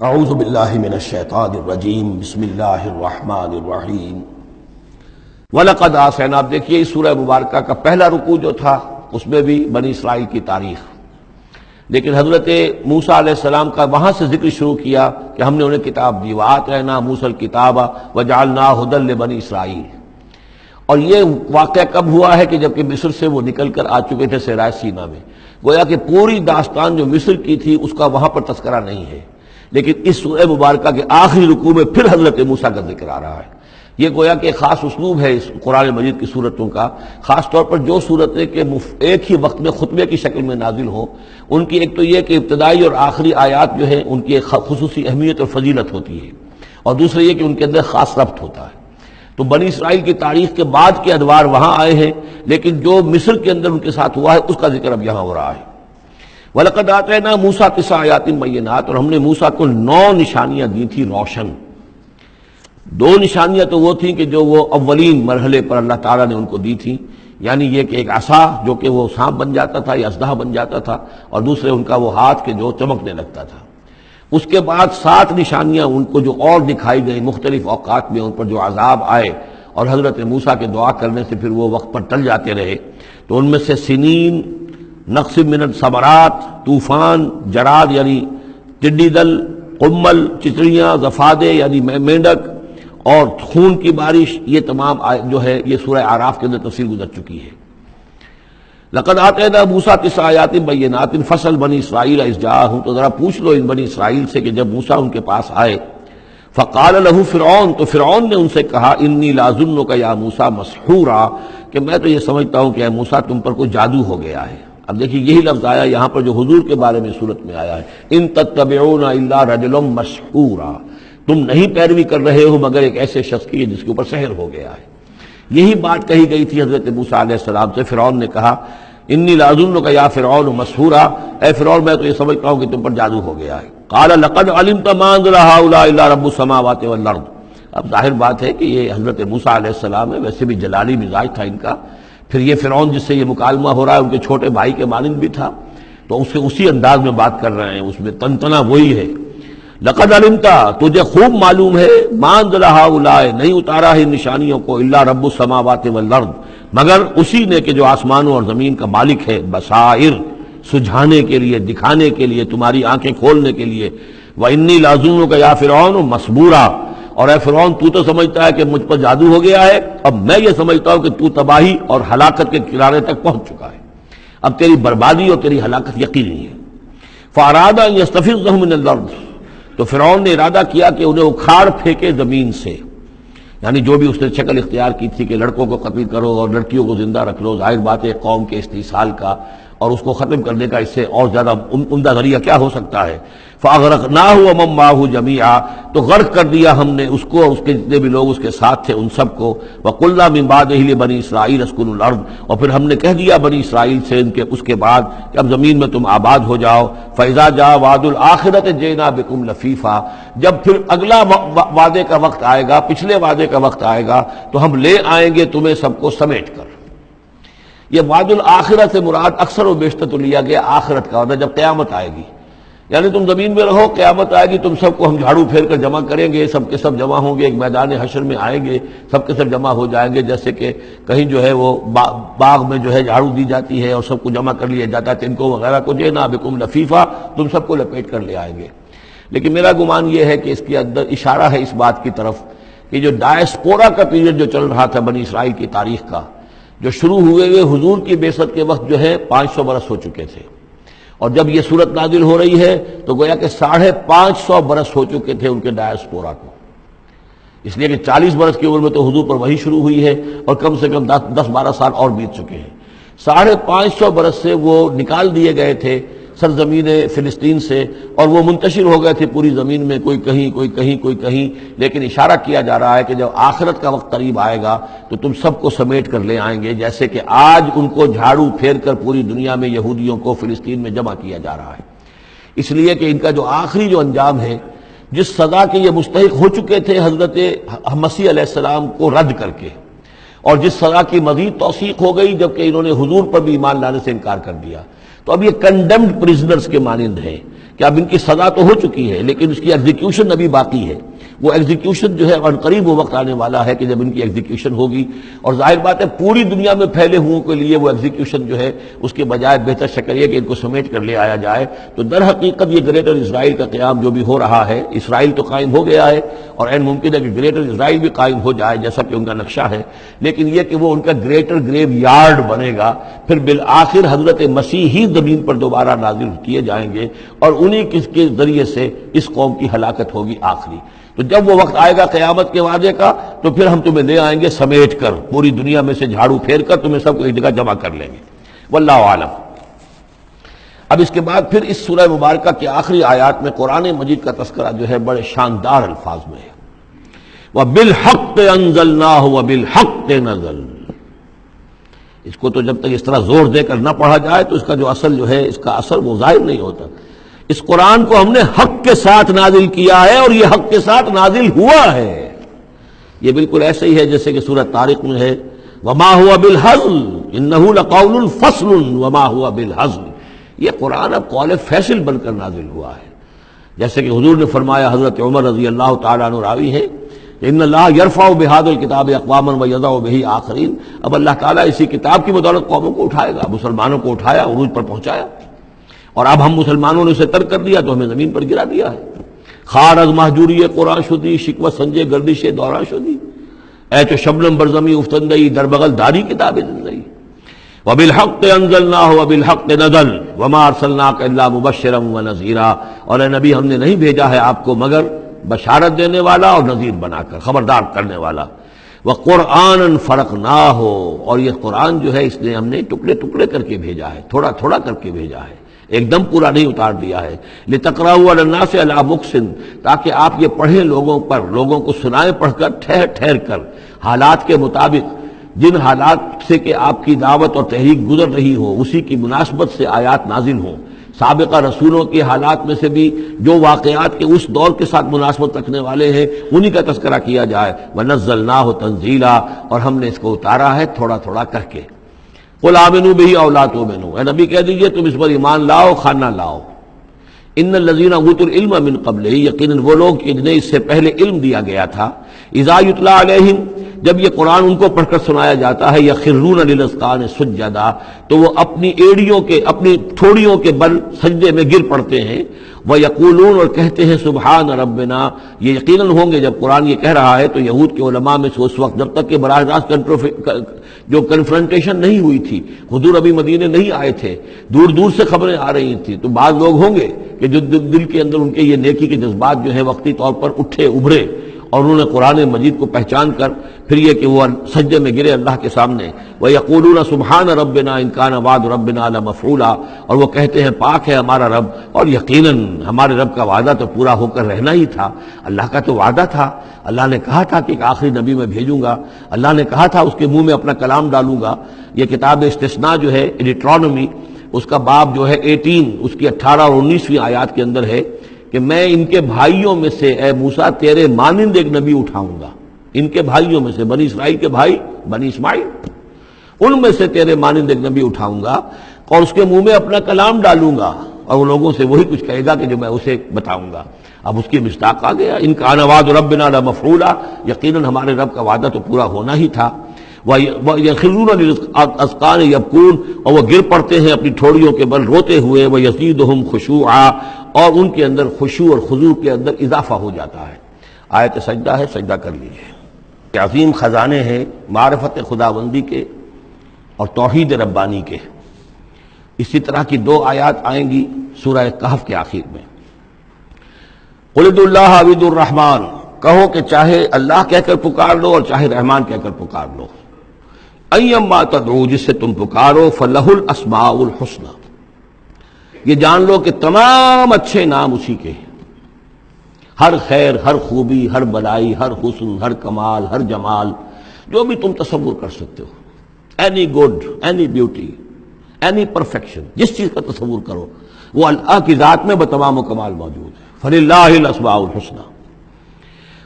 आउज़बिल्लिमिनशैतानिर्रजीम बिस्मिल्लाहिर्रहमानिर्रहीम वलकद आसैन आप देखिए इस सूरह मुबारक का पहला रुकू जो था उसमें भी बनी इसराइल की तारीख लेकिन हज़रत मूसा सलाम का वहाँ से ज़िक्र शुरू किया कि हमने उन्हें किताब दी वात रहना मूसल किताब वजालना हदल बनी इसराइल और ये वाक़ कब हुआ है कि जबकि मिस्र से वो निकल कर आ चुके थे सराय सीना में गोया कि पूरी दास्तान जो मिस्र की थी उसका वहाँ पर तस्करा नहीं है लेकिन इस सूर्य मुबारक के आखिरी रुकू में फिर हज़रत मूसा का ज़िक्र आ रहा है। ये गोया कि खास उसलूब है इस कुरान मजीद की सूरतों का खास तौर पर जो सूरतें के एक ही वक्त में, खुतबे की शक्ल में नाजिल हो, उनकी एक तो यह कि इब्तदाई और आखिरी आयात जो है, उनकी एक खसूसी अहमियत और फजीलत होती है। और दूसरा ये कि उनके अंदर खास रब्त होता है। तो बनी इसराइल की तारीख के बाद के अदवार वहाँ आए हैं, लेकिन जो मिस्र के अंदर उनके साथ हुआ है, उसका ज़िक्र अब यहाँ हो रहा है। वलकद आते ना मूसा किसा आयातिन मैनात और हमने मूसा को नौ निशानियाँ दी थी रोशन। दो निशानियाँ तो वो थी कि जो वो अव्वलीन मरहले पर अल्लाह ताला ने उनको दी थी। यानी ये कि एक आसा जो कि वो सांप बन जाता था या असदा बन जाता था, और दूसरे उनका वो हाथ के जो चमकने लगता था। उसके बाद सात निशानियाँ उनको जो और दिखाई गई मुख्तलिफ़ अवकात में, उन पर जो आजाब आए, और हज़रत मूसा के दुआ करने से फिर वो वक्त पर टल जाते रहे। तो उनमें से सिनीन नक्स मिनट सबरात तूफ़ान जराद यानी टिड्डी दल कुम्मल चिचड़ियाँ जफादे, यानी मेंढक, और खून की बारिश, ये तमाम जो है, ये सूर्य आराफ के अंदर तफसील गुजर चुकी है। लकद आते ना मूसा किस आयातिन बैनातिन फ़सल बनी इसराइल इसजा हूँ तो जरा पूछ लो इन बनी इसराइल से कि जब मूसा उनके पास आए, फ़काल लहू फ़िरौन तो फ़िरौन ने उनसे कहा, इन्नी लाजुन का या मूसा मशहूरा, कि मैं तो ये समझता हूँ कि मूसा तुम पर कोई जादू हो गया है। अब देखिए, यही लफ्ज आया यहाँ पर जो हुजूर के बारे में सूरत में आया है। इन तत्तबेना रजलम मशहूरा तुम नहीं पैरवी कर रहे हो, मगर एक ऐसे शख्स की जिसके ऊपर शहर हो गया है। यही बात कही गई थी हज़रत मूसा से। फिरौन ने कहा, इन्नी लाजुन का या फिरौन मशहूरा। ए फिरौन, मैं तो ये समझता हूँ कि तुम पर जादू हो गया है। काला लकद अलिम तमान रबुसमावत लर्द अब ज़ाहिर बात है कि ये हज़रत मूसा सलाम है, वैसे भी जलाली मिजाज था इनका। फिर ये फिरौन जिससे ये मुकालमा हो रहा है, उनके छोटे भाई के मानंद भी था तो उससे उसी अंदाज में बात कर रहे हैं, उसमें तनतना वही है। लकद अलिमता, तुझे खूब मालूम है मान रहा उलाए, नहीं उतारा है निशानियों को, इल्ला रब्बु समावात वल्लर्द मगर उसी ने कि जो आसमानों और ज़मीन का मालिक है, बसाइर, सुझाने के लिए, दिखाने के लिए, तुम्हारी आँखें खोलने के लिए, व इन्नी लाजूनों का या फिर मसबूरा और फिर तू तो समझता है कि मुझ पर जादू हो गया है। अब मैं ये समझता हूँ कि तू तबाही और हलाकत के किनारे तक पहुँच चुका है। अब तेरी बर्बादी और तेरी हलाकत यकीनी है। फारादा यस्तफिज तो फिरौन ने इरादा किया कि उन्हें उखाड़ फेंके ज़मीन से। यानी जो भी उसने शक्ल इख्तियार की थी कि लड़कों को कत्ल करो और लड़कियों को ज़िंदा रख लो, ज़ाहिर बात है, कौम के इस्तीसाल का और उसको ख़त्म करने का इससे और ज़्यादा उमदा ज़रिया क्या हो सकता है? फ़ागरक ना हो हुआ मम्माहू जमिया तो गर्क कर दिया हमने उसको और उसके जितने भी लोग उसके साथ थे उन सबको। वकुल्ला मिनबाद ही बनी इसराइल अस्कुलर्द और फिर हमने कह दिया बनी इसराइल से इनके, उसके बाद कि अब ज़मीन में तुम आबाद हो जाओ। फैज़ा जा वादुल आखिरत जेना बिकुम लफीफ़ा। जब फिर अगला वादे का वक्त आएगा, पिछले वादे का वक्त आएगा तो हम ले आएँगे तुम्हें सबको समेट कर यह वादुल आखिरत से मुराद अक्सर व बेशतर तो लिया गया आखिरत का होता जब क्यामत आएगी। यानी तुम ज़मीन में रहो क्यामत आएगी तुम सबको हम झाड़ू फेर कर जमा करेंगे सबके सब जमा होंगे एक मैदान हशर में आएँगे सबके सब जमा हो जाएँगे जैसे कि कहीं जो है वो बा, बाग में जो है झाड़ू दी जाती है और सबको जमा कर लिया जाता है तिनको वगैरह को जे ना बिकुम लफीफा तुम सबको लपेट कर ले आएँगे। लेकिन मेरा गुमान यह है कि इसके अंदर इशारा है इस बात की तरफ़ कि जो डायस्पोरा का पीरियड जो चल रहा था बनी इसराइल की तारीख का जो शुरू हुए हुए हुजूर की बेसत के वक्त जो है, पाँच सौ बरस हो चुके थे। और जब यह सूरत नाजिल हो रही है तो गोया के साढ़े पाँच सौ बरस हो चुके थे उनके डायस्पोरा को। इसलिए कि चालीस बरस की उम्र में तो हजूर पर वही शुरू हुई है, और कम से कम दस दस बारह साल और बीत चुके हैं। साढ़े पाँच सौ बरस से वो निकाल दिए गए थे सरजमीन फ़िलिस्तीन से, और वो मुंतशिर हो गए थे पूरी ज़मीन में, कोई कहीं कोई कहीं कोई कहीं। लेकिन इशारा किया जा रहा है कि जब आखिरत का वक्त करीब आएगा तो तुम सबको समेट कर ले आएँगे, जैसे कि आज उनको झाड़ू फेर कर पूरी दुनिया में यहूदियों को फ़िलिस्तीन में जमा किया जा रहा है। इसलिए कि इनका जो आखिरी जो अंजाम है, जिस सज़ा के ये मुस्तक हो चुके थे हज़रत मसीह को रद्द करके, और जिस सजा की मजीद तोसीक हो गई, जबकि इन्होंने हजूर पर भी ईमान लाने से इनकार कर दिया। तो अब ये कंडेम्ड प्रिजनर्स के मानंद हैं कि अब इनकी सजा तो हो चुकी है, लेकिन उसकी एग्जीक्यूशन अभी बाकी है। वो एग्जीक्यूशन जो है, और करीब वो वक्त आने वाला है कि जब इनकी एग्जीक्यूशन होगी। और ज़ाहिर बात है, पूरी दुनिया में फैले हुओं के लिए वो एग्जीक्यूशन जो है, उसके बजाय बेहतर शक्ल यह कि इनको समेट कर ले आया जाए। तो दर हकीकत ये ग्रेटर इसराइल का क्याम जो भी हो रहा है इसराइल तो कायम हो गया है, और एन मुमकिन है कि ग्रेटर इसराइल भी कायम हो जाए, जैसा कि उनका नक्शा है। लेकिन यह कि वो उनका ग्रेटर ग्रेव यार्ड बनेगा, फिर बिल आखिर हज़रत मसीह ही ज़मीन पर दोबारा नाजिल किए जाएँगे, और उन्हीं के ज़रिए से इस कौम की हलाकत होगी आखिरी। तो जब वो वक्त आएगा कयामत के वादे का तो फिर हम तुम्हें ले आएँगे, समेट कर। पूरी दुनिया में से झाड़ू फेर कर तुम्हें सबको एक जगह जमा कर लेंगे। वल्ला आलम। अब इसके बाद फिर इस सूरह मुबारक के आखिरी आयात में कुरान मजीद का तस्करा जो है, बड़े शानदार अल्फाज में है। वह बिल हक अंजल ना हो वह बिल हक नजल। इसको तो जब तक इस तरह ज़ोर देकर ना पढ़ा जाए तो इसका जो असल जो है, इसका असर वो ज़ाहिर नहीं होता। इस कुरान को हमने हक के साथ नाजिल किया है और यह हक के साथ नाजिल हुआ है। यह बिल्कुल ऐसे ही है जैसे कि सूरत तारिक में है। वमा हुआ बिल हजल इन कौल फ़सल वमा हुआ बिल हजल। यह कुरान अब कौल फैसल बनकर नाजिल हुआ है। जैसे कि हजूर ने फरमाया, हज़रत उमर रज़ी अल्लाह तरावी है इन अल्लाह यरफा बिहादुल किताब अकवामन व यदा बही आखरीन। अब अल्लाह ताला इसी किताब की बदौलत कौमों को उठाएगा, मुसलमानों को उठाया, उरूज पर पहुँचाया। और अब हम मुसलमानों ने उसे तर्क कर दिया तो हमें ज़मीन पर गिरा दिया है। खार अज महजूरी कुरान शुदी शिकवत संजय गर्दिश दौरा शुदी ए तो शबनम बरजमी उफ्तंदई, दरबगल दारी किताब ज़िंदगी वबिल हक अंजल ना हो वबिल हक नजल वमा अरसलना मुबशरम व नजीरा। और नबी हमने नहीं भेजा है आपको, मगर बशारत देने वाला और नजीर बनाकर, खबरदार करने वाला। वह कुरान फ़र्क ना हो और यह कुरान जो है इसने हमने टुकड़े टुकड़े करके भेजा है थोड़ा थोड़ा करके भेजा है। एकदम पूरा नहीं उतार दिया है। ले तकरा से अला मुखसिन ताकि आप ये पढ़ें लोगों पर, लोगों को सुनाए पढ़कर, ठहर ठहर कर। हालात के मुताबिक, जिन हालात से कि आपकी दावत और तहरीक गुजर रही हो, उसी की मुनासबत से आयात नाजिल हों। सबका रसूलों के हालात में से भी जो वाकयात के उस दौर के साथ मुनासबत रखने वाले हैं, उन्हीं का तस्करा किया जाए। व नजल ना हो तंजीला, और हमने इसको उतारा है थोड़ा थोड़ा करके। कुल आमिनू भी औलात मैनू नबी कह दीजिए, तुम इस पर ईमान लाओ, खाना लाओ। इन लजीना गुतुल इल्म मिन कबल यकीन वो लोग जिन्हें इससे पहले इल्म दिया गया था। इजायुतला जब ये कुरान उनको पढ़कर सुनाया जाता है या खिरून अलिस्तान सुजदा तो वो अपनी एड़ियों के, अपनी थोड़ियों के बल सजदे में गिर पड़ते हैं। वह यकूलून और कहते हैं सुबहान रबना ये यकीन होंगे, जब कुरान ये कह रहा है तो यहूद के उलमा में से उस वक्त जब तक कि बराह रास्त जो कन्फ्रंटेशन नहीं हुई थी, हजूर अभी मदीने नहीं आए थे दूर दूर से खबरें आ रही थी तो बाद लोग होंगे कि जो दिल के अंदर उनके ये नेकी के जज्बात जो है, वक्ती तौर पर उठे, उभरे। और उन्होंने कुरान मजीद को पहचान कर फिर यह कि वह सज्जे में गिरे अल्लाह के सामने। वह यकूलून, सुबहान रबना इनकान वाद रबना मफूला और वह कहते हैं, पाक है हमारा रब। और यकीनन, हमारे रब का वादा तो पूरा होकर रहना ही था। अल्लाह का तो वादा था। अल्लाह ने कहा था कि एक आखिरी नबी मैं भेजूँगा। अल्लाह ने कहा था, उसके मुँह में अपना कलाम डालूँगा। यह किताब इस्तना जो है, इलेक्ट्रॉनमी, उसका बाब जो है, एटीन, उसकी अट्ठारह और उन्नीसवीं आयात के अंदर है। कि मैं इनके भाइयों में से, ए मूसा, तेरे मानिंद एक नबी उठाऊँगा। इनके भाइयों में से, बनी इसराइल के भाई, बनी इस्माइल। उनमें से तेरे मानिंद एक नबी उठाऊँगा और उसके मुँह में अपना कलाम डालूँगा और वो लोगों से वही कुछ कहेगा कि जो मैं उसे बताऊँगा। अब उसकी मिस्ताक आ गया। इनका अनवाद रब बिना मफरूला। यकीन हमारे रब का वादा तो पूरा होना ही था। वह यखिलून असकान यबकून और वह गिर पड़ते हैं अपनी ठोड़ियों के बल रोते हुए। वह यजीद हम खुशू आ और उनके अंदर खुशू और खजू के अंदर इजाफा हो जाता है। आयत सजदा है, सजदा कर लीजिए। अजीम ख़जाने हैं मारफत खुदाबंदी के और तोहद रब्बानी के। इसी तरह की दो आयात आएँगी सूरह कहफ के आखिर में। उलिदुल्लाबिदुलरहमान कहो कि चाहे अल्लाह कहकर पुकार लो और चाहे रहमान कहकर पुकार लो। अय्यम्मा तदू जिससे तुम पुकारो, फलहुल असमाउल हुस्ना। ये जान लो कि तमाम अच्छे नाम उसी के हैं। हर खैर, हर खूबी, हर बलाई हर हुसन, हर कमाल, हर जमाल, जो भी तुम तस्वुर कर सकते हो। Any good any beauty any perfection जिस चीज़ का तस्वुर करो, वो अल्लाह की जात में बतमाम कमाल मौजूद है। फलिल्लासमाउल हुसना।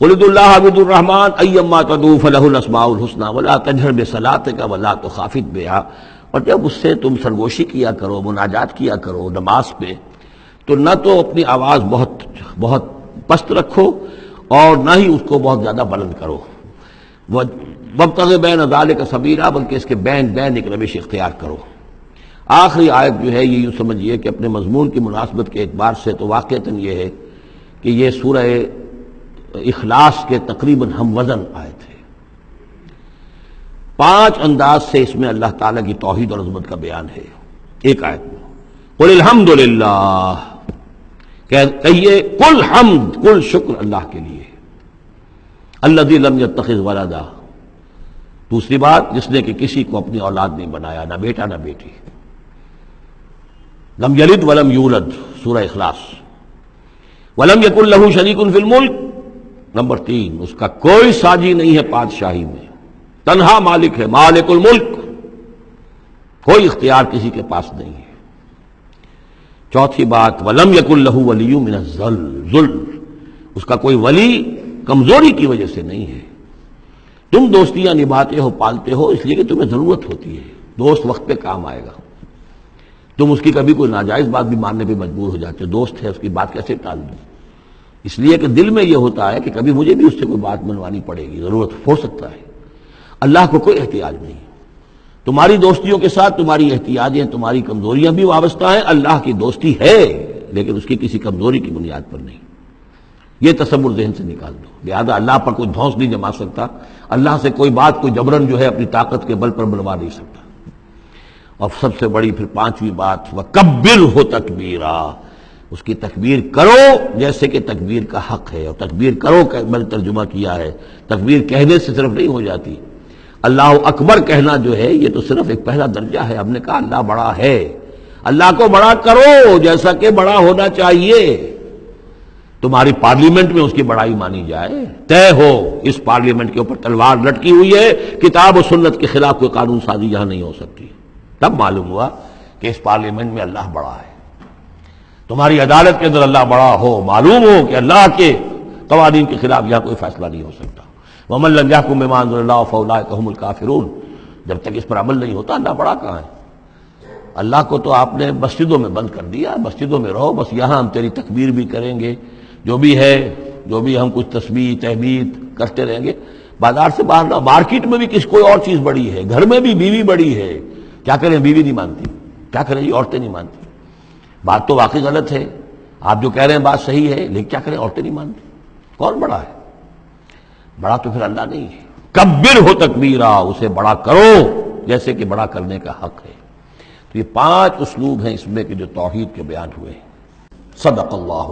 उलिदुल्लाहबिदुलरहमान अय्यम्मा तदू फलहुलस्माउल हुसना। वला तजहर बेसलात का वला तो खाफिद बेहा। और जब उससे तुम सरगोशी किया करो, मुनाजात किया करो नमाज़ पे तो न तो अपनी आवाज़ बहुत बहुत पस्त रखो और न ही उसको बहुत ज़्यादा बुलंद करो। वब बैन अदाल का सबीरा बल्कि इसके बैन बैन एक रविश इख्तियार करो। आखिरी आयत जो है, ये यूँ समझिए कि अपने मजमून की मुनासबत के एतबार से तो वाक़ता यह है कि ये सूरह इखलास के तकरीबन हम वज़न थे। पाँच अंदाज से इसमें अल्लाह ताला की तोहहीद और अजमत का बयान है। एक आयत में, कुल अलहमदुल्लाह कहिए, कुल हमद, कुल शुक्र अल्लाह के लिए अल्लाह लम तखिज दूसरी बात, जिसने कि किसी को अपनी औलाद नहीं बनाया, ना बेटा, ना बेटी। लम यलिद वलम यूलद, सूरह इखलास। वलम यकुल लहू शरीक फिल मुल्क। नंबर तीन, उसका कोई साजी नहीं है पादशाही में। तनहा मालिक है, मालिकुल मुल्क। कोई इख्तियार किसी के पास नहीं है। चौथी बात, वलम यकुल लहू वलीयू मिन जुल उसका कोई वली कमज़ोरी की वजह से नहीं है। तुम दोस्तियाँ निभाते हो, पालते हो, इसलिए कि तुम्हें ज़रूरत होती है। दोस्त वक्त पे काम आएगा। तुम उसकी कभी कोई नाजायज बात भी मानने पे मजबूर हो जाते हो। दोस्त है, उसकी बात कैसे टाल दो? इसलिए कि दिल में यह होता है कि कभी मुझे भी उससे कोई बात मनवानी पड़ेगी, ज़रूरत हो सकता है। अल्लाह को कोई एहतियाज नहीं। तुम्हारी दोस्तियों के साथ तुम्हारी एहतियाजें, तुम्हारी कमजोरियाँ भी वाबस्ता है, अल्लाह की दोस्ती है, लेकिन उसकी किसी कमज़ोरी की बुनियाद पर नहीं। यह तस्वुर जहन से निकाल दो। लिहाजा अल्लाह पर कोई धौस नहीं जमा सकता। अल्लाह से कोई बात, कोई जबरन जो है अपनी ताकत के बल पर बनवा नहीं सकता। और सबसे बड़ी फिर पांचवी बात वह कब्बिर हो तकबीरा। उसकी तकबीर करो जैसे कि तकबीर का हक है, और तकबीर करो मैंने तर्जुमा किया है। तकबीर कहने से सिर्फ़ नहीं हो जाती। अल्लाह अकबर कहना जो है, ये तो सिर्फ़ एक पहला दर्जा है। हमने कहा, अल्लाह बड़ा है। अल्लाह को बड़ा करो, जैसा कि बड़ा होना चाहिए। तुम्हारी पार्लियामेंट में उसकी बड़ाई मानी जाए। तय हो, इस पार्लियामेंट के ऊपर तलवार लटकी हुई है, किताब और सुन्नत के खिलाफ कोई कानून साजी यहाँ नहीं हो सकती। तब मालूम हुआ कि इस पार्लियामेंट में अल्लाह बड़ा है। तुम्हारी अदालत के अंदर अल्लाह बड़ा हो, मालूम हो कि अल्लाह के कवानीन के खिलाफ यहाँ कोई फैसला नहीं हो सकता। ममल लंजाकुम ईमान काफिरून। जब तक इस पर अमल नहीं होता, अल्लाह बड़ा कहाँ है? अल्लाह को तो आपने मस्जिदों में बंद कर दिया, मस्जिदों में रहो, बस यहाँ हम तेरी तकबीर भी करेंगे। जो भी है, जो भी हम कुछ तस्वीर तहमीद करते रहेंगे। बाज़ार से बाहर ना, मार्केट में भी किस कोई और चीज़ बड़ी है? घर में भी बीवी बड़ी है। क्या करें, बीवी नहीं मानती। क्या करें जी औरतें नहीं मानती। बात तो वाकई गलत है। आप जो कह रहे हैं बात सही है, लेकिन क्या करें, औरतें नहीं मानती। कौन बड़ा है? बड़ा तो फिर अल्लाह नहीं है। कब्बिर हो तकबीरा, उसे बड़ा करो, जैसे कि बड़ा करने का हक है। तो ये पाँच उसलूब हैं इसमें कि जो तोहहीद के बयान हुए हैं। सदक अल्लाह